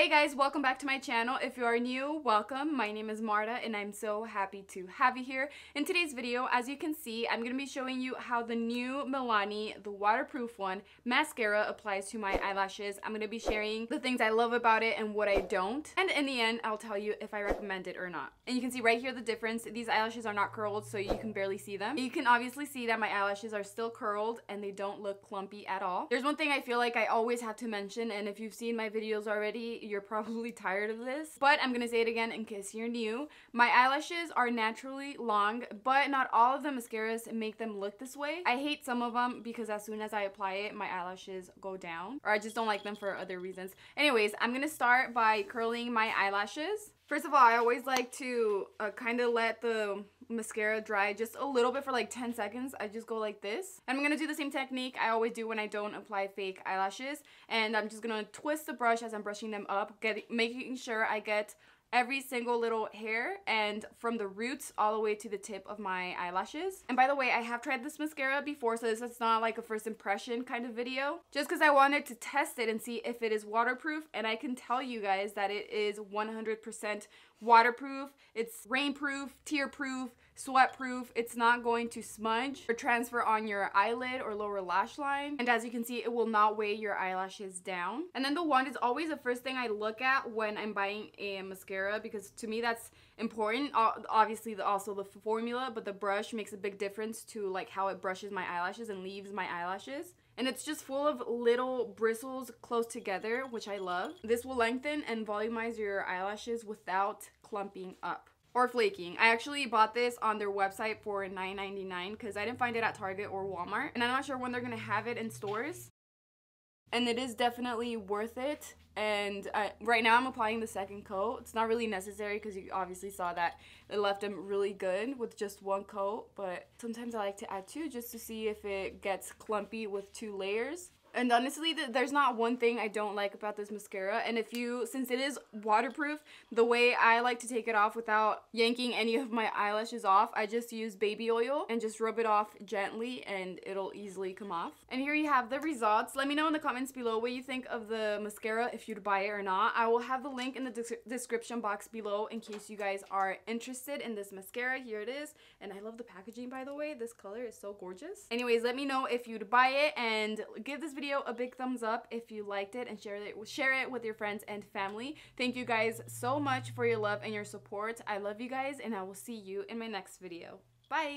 Hey guys, welcome back to my channel. If you are new, welcome. My name is Marta and I'm so happy to have you here. In today's video, as you can see, I'm going to be showing you how the new Milani, the waterproof one, mascara applies to my eyelashes. I'm going to be sharing the things I love about it and what I don't. And in the end, I'll tell you if I recommend it or not. And you can see right here the difference. These eyelashes are not curled, so you can barely see them. You can obviously see that my eyelashes are still curled and they don't look clumpy at all. There's one thing I feel like I always have to mention, and if you've seen my videos already, you're probably tired of this, but I'm gonna say it again in case you're new. My eyelashes are naturally long, but not all of the mascaras make them look this way. I hate some of them because as soon as I apply it, my eyelashes go down, or I just don't like them for other reasons. Anyways, I'm gonna start by curling my eyelashes. First of all, I always like to uh, kind of let the mascara dry just a little bit for like 10 seconds. I just go like this. And I'm going to do the same technique I always do when I don't apply fake eyelashes. And I'm just going to twist the brush as I'm brushing them up, get, making sure I get every single little hair and from the roots all the way to the tip of my eyelashes. And by the way, I have tried this mascara before, so this is not like a first impression kind of video. Just because I wanted to test it and see if it is waterproof, and I can tell you guys that it is 100% waterproof, it's rainproof, tear-proof, sweat proof. It's not going to smudge or transfer on your eyelid or lower lash line. And as you can see, it will not weigh your eyelashes down. And then the wand is always the first thing I look at when I'm buying a mascara because to me that's important. Obviously also the formula, but the brush makes a big difference to like how it brushes my eyelashes and leaves my eyelashes and it's just full of little bristles close together, which I love. This will lengthen and volumize your eyelashes without clumping up or flaking. I actually bought this on their website for $9.99 because I didn't find it at Target or Walmart. And I'm not sure when they're to have it in stores. And it is definitely worth it. And uh, right now I'm applying the second coat. It's not really necessary because you obviously saw that it left them really good with just one coat. But sometimes I like to add two just to see if it gets clumpy with two layers. And honestly, there's not one thing I don't like about this mascara. And if you, since it is waterproof, the way I like to take it off without yanking any of my eyelashes off, I just use baby oil and just rub it off gently and it'll easily come off. And here you have the results. Let me know in the comments below what you think of the mascara, if you'd buy it or not. I will have the link in the de description box below in case you guys are interested in this mascara. Here it is. And I love the packaging, by the way. This color is so gorgeous. Anyways, let me know if you'd buy it and give this video video a big thumbs up if you liked it and share it share it with your friends and family. Thank you guys so much for your love and your support. I love you guys and I will see you in my next video. Bye!